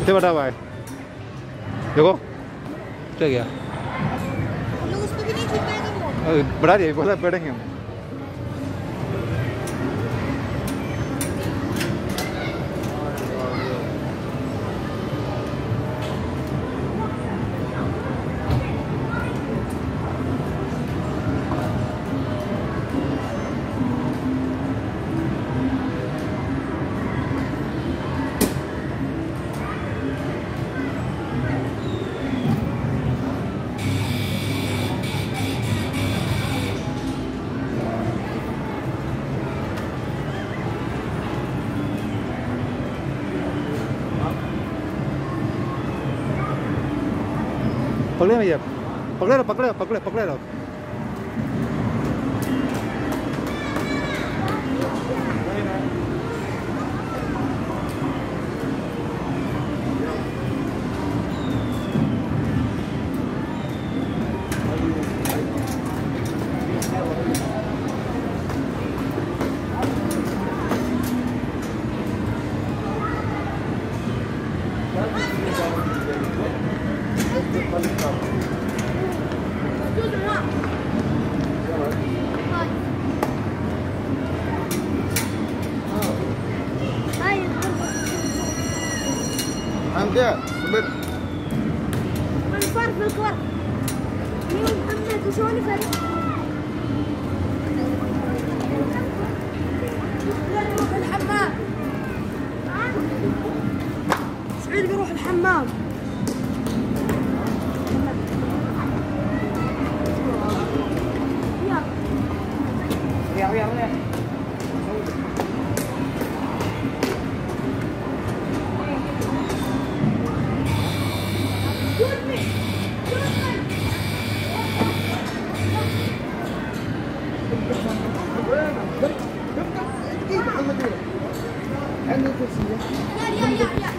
इतने बटा हुआ है। देखो। क्या गया? बड़ा दिया बोला बैठेंगे हम। पकड़े भैया पकड़े लो पकड़े पकड़े पकड़े लो انت صبر الفرق بالكور مين محمد وشلون فرق. الحمام. سعيد بيروح الحمام. عندي كرسي يا يا يا